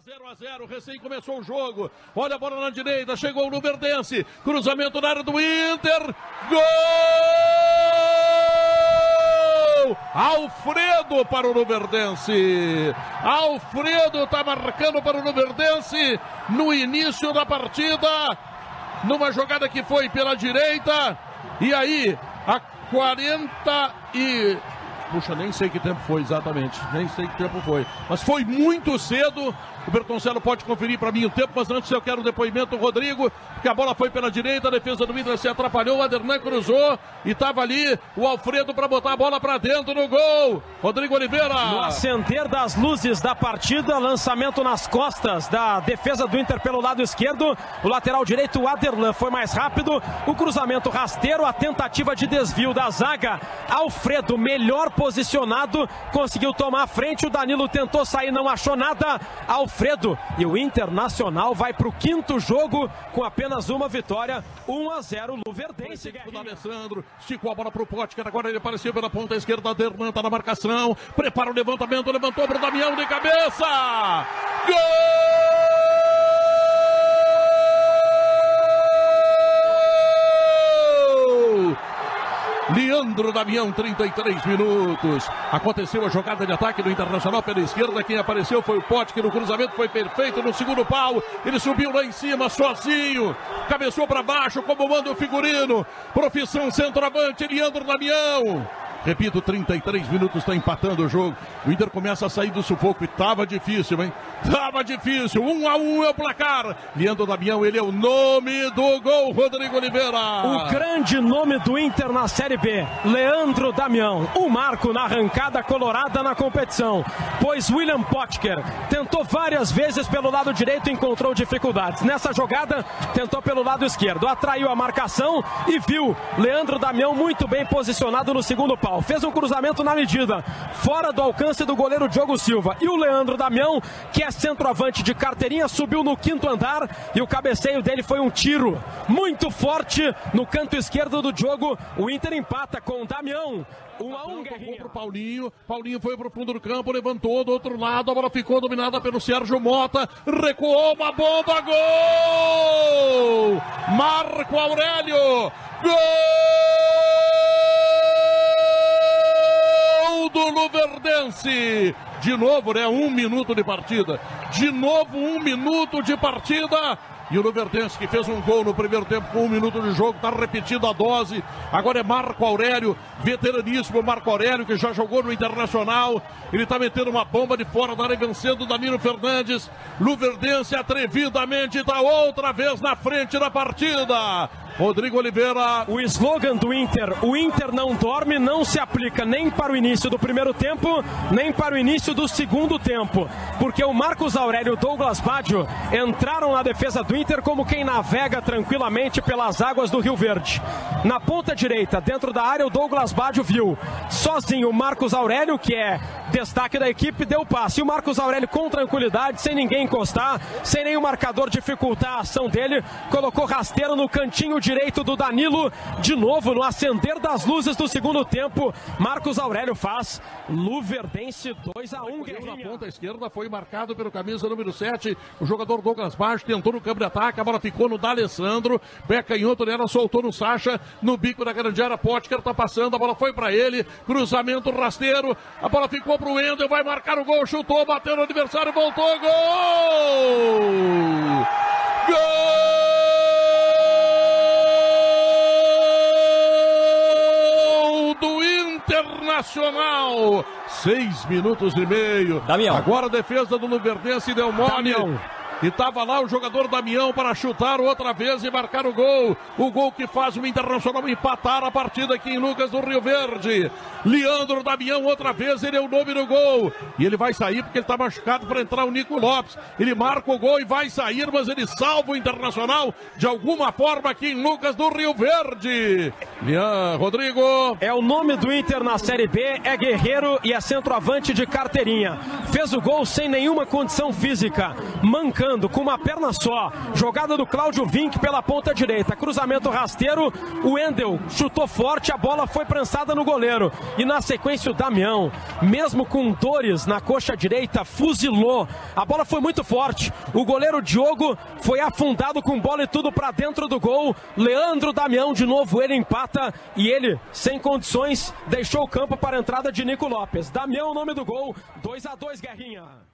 0 a 0 recém começou o jogo. Olha a bola na direita, chegou no Verdense. Cruzamento na área do Inter. Gol! Alfredo para o Luverdense. Alfredo está marcando para o Luverdense no início da partida. Numa jogada que foi pela direita. E aí, a 40 e Puxa, nem sei que tempo foi exatamente. Nem sei que tempo foi. Mas foi muito cedo. O Bertoncello pode conferir para mim o tempo, mas antes eu quero o depoimento do Rodrigo, que a bola foi pela direita, a defesa do Inter se atrapalhou, o Adernan cruzou e estava ali o Alfredo para botar a bola para dentro no gol. Rodrigo Oliveira. No acender das luzes da partida, lançamento nas costas da defesa do Inter pelo lado esquerdo. O lateral direito, o Aderlan, foi mais rápido. O cruzamento rasteiro, a tentativa de desvio da zaga. Alfredo, melhor posicionado, conseguiu tomar a frente. O Danilo tentou sair, não achou nada. Alfredo e o Internacional vai para o quinto jogo com apenas uma vitória, 1 a 0 Luverdense. O Alessandro esticou a bola para o Potker, agora ele apareceu pela ponta esquerda, Derman está na marcação, prepara o levantamento, levantou para o Damião de cabeça. Gol! Leandro Damião, 33 minutos. Aconteceu a jogada de ataque do Internacional pela esquerda. Quem apareceu foi o Potker. O cruzamento foi perfeito no segundo pau. Ele subiu lá em cima sozinho. Cabeçou para baixo, como manda o figurino. Profissão centroavante, Leandro Damião. Repito, 33 minutos, está empatando o jogo. O Inter começa a sair do sufoco e tava difícil, hein? Tava difícil. Um a um é o placar. Leandro Damião, ele é o nome do gol, Rodrigo Oliveira. O grande nome do Inter na Série B, Leandro Damião. O marco na arrancada colorada na competição. Pois William Potker tentou várias vezes pelo lado direito e encontrou dificuldades. Nessa jogada, tentou pelo lado esquerdo. Atraiu a marcação e viu Leandro Damião muito bem posicionado no segundo pau fez um cruzamento na medida, fora do alcance do goleiro Diogo Silva. E o Leandro Damião, que é centroavante de carteirinha, subiu no quinto andar e o cabeceio dele foi um tiro muito forte no canto esquerdo do jogo. O Inter empata com o Damião. Um a um, Guerrinha. pro Paulinho. Paulinho foi pro fundo do campo, levantou do outro lado. A bola ficou dominada pelo Sérgio Mota. Recuou uma bomba. Gol! Marco Aurélio. Gol De novo, né? Um minuto de partida. De novo, um minuto de partida. E o Luverdense que fez um gol no primeiro tempo com um minuto de jogo, está repetindo a dose. Agora é Marco Aurélio, veteraníssimo Marco Aurélio, que já jogou no Internacional. Ele está metendo uma bomba de fora da área, vencendo Danilo Fernandes. Luverdense atrevidamente está outra vez na frente da partida. Rodrigo Oliveira. O slogan do Inter, o Inter não dorme, não se aplica nem para o início do primeiro tempo, nem para o início do segundo tempo. Porque o Marcos Aurélio e o Douglas Baggio entraram na defesa do Inter como quem navega tranquilamente pelas águas do Rio Verde. Na ponta direita, dentro da área, o Douglas Baggio viu sozinho o Marcos Aurélio, que é destaque da equipe, deu o passe. E o Marcos Aurélio com tranquilidade, sem ninguém encostar, sem nenhum marcador dificultar a ação dele, colocou rasteiro no cantinho direito do Danilo. De novo, no acender das luzes do segundo tempo, Marcos Aurélio faz Luverdense 2 a 1 Na ponta esquerda foi marcado pelo camisa número 7, o jogador Douglas Baixo tentou no campo de ataque, a bola ficou no D'Alessandro, pé canhoto dela, soltou no Sacha, no bico da grande área, Potker tá passando, a bola foi para ele, cruzamento rasteiro, a bola ficou pro Wendel, vai marcar o gol, chutou, bateu no adversário, voltou, gol! Gol do Internacional! Seis minutos e meio. Damião. Agora a defesa do Luverdense deu mole. Damião. E estava lá o jogador Damião para chutar outra vez e marcar o gol. O gol que faz o Internacional empatar a partida aqui em Lucas do Rio Verde. Leandro Damião outra vez, ele é o nome do gol. E ele vai sair porque ele está machucado para entrar o Nico Lopes. Ele marca o gol e vai sair, mas ele salva o Internacional de alguma forma aqui em Lucas do Rio Verde. Lian, Rodrigo. É o nome do Inter na Série B, é guerreiro e é centroavante de carteirinha. Fez o gol sem nenhuma condição física, mancando com uma perna só. Jogada do Cláudio Vink pela ponta direita. Cruzamento rasteiro. O Wendel chutou forte, a bola foi prensada no goleiro. E na sequência o Damião, mesmo com dores na coxa direita, fuzilou. A bola foi muito forte. O goleiro Diogo foi afundado com bola e tudo para dentro do gol. Leandro Damião de novo, ele empata e ele, sem condições, deixou o campo para a entrada de Nico Lopes. Damião, o nome do gol. 2 a 2 Guerrinha.